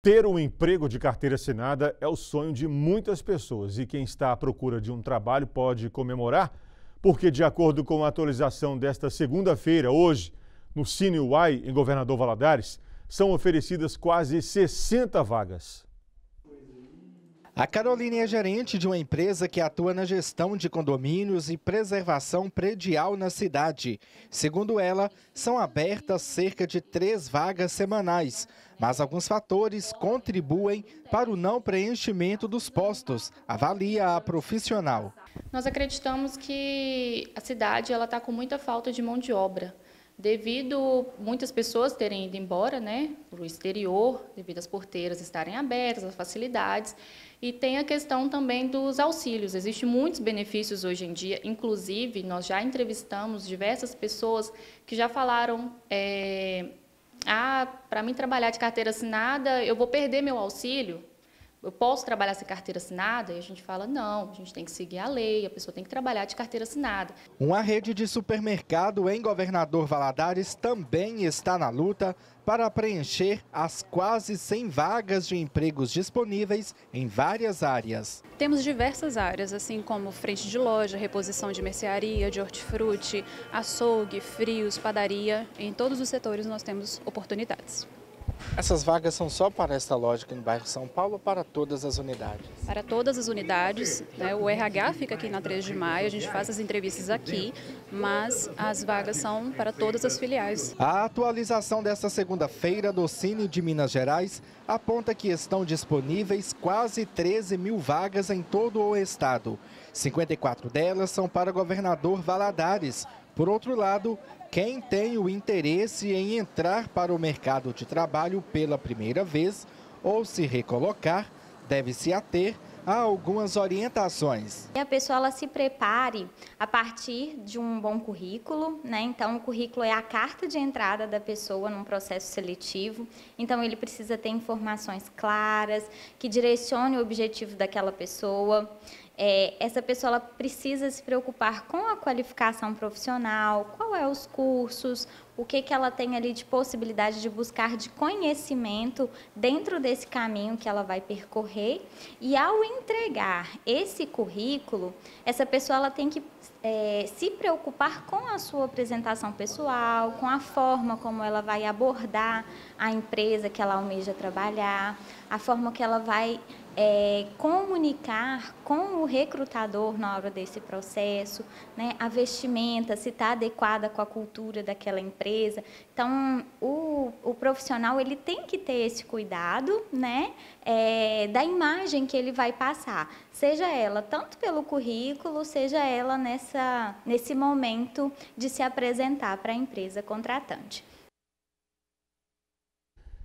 Ter um emprego de carteira assinada é o sonho de muitas pessoas e quem está à procura de um trabalho pode comemorar, porque, de acordo com a atualização desta segunda-feira, hoje, no Cine Uai, em Governador Valadares, são oferecidas quase 60 vagas. A Caroline é gerente de uma empresa que atua na gestão de condomínios e preservação predial na cidade. Segundo ela, são abertas cerca de três vagas semanais, mas alguns fatores contribuem para o não preenchimento dos postos, avalia a profissional. Nós acreditamos que a cidade está com muita falta de mão de obra devido muitas pessoas terem ido embora né, para o exterior, devido às porteiras estarem abertas, as facilidades. E tem a questão também dos auxílios. Existem muitos benefícios hoje em dia, inclusive nós já entrevistamos diversas pessoas que já falaram. É, ah, para mim trabalhar de carteira assinada, eu vou perder meu auxílio eu posso trabalhar sem carteira assinada? E a gente fala, não, a gente tem que seguir a lei, a pessoa tem que trabalhar de carteira assinada. Uma rede de supermercado em Governador Valadares também está na luta para preencher as quase 100 vagas de empregos disponíveis em várias áreas. Temos diversas áreas, assim como frente de loja, reposição de mercearia, de hortifruti, açougue, frios, padaria. Em todos os setores nós temos oportunidades. Essas vagas são só para esta loja aqui no bairro São Paulo ou para todas as unidades? Para todas as unidades. Né? O RH fica aqui na 3 de maio, a gente faz as entrevistas aqui, mas as vagas são para todas as filiais. A atualização desta segunda-feira do Cine de Minas Gerais aponta que estão disponíveis quase 13 mil vagas em todo o estado. 54 delas são para governador Valadares. Por outro lado, quem tem o interesse em entrar para o mercado de trabalho pela primeira vez ou se recolocar deve se ater a algumas orientações. E a pessoa ela se prepare a partir de um bom currículo, né? Então o currículo é a carta de entrada da pessoa num processo seletivo. Então ele precisa ter informações claras que direcione o objetivo daquela pessoa é, essa pessoa ela precisa se preocupar com a qualificação profissional, qual é os cursos, o que, que ela tem ali de possibilidade de buscar de conhecimento dentro desse caminho que ela vai percorrer. E ao entregar esse currículo, essa pessoa ela tem que é, se preocupar com a sua apresentação pessoal, com a forma como ela vai abordar a empresa que ela almeja trabalhar, a forma que ela vai é, comunicar com o recrutador na hora desse processo, né, a vestimenta, se está adequada com a cultura daquela empresa. Então, o, o profissional ele tem que ter esse cuidado né, é, da imagem que ele vai passar, seja ela tanto pelo currículo, seja ela nessa, nesse momento de se apresentar para a empresa contratante.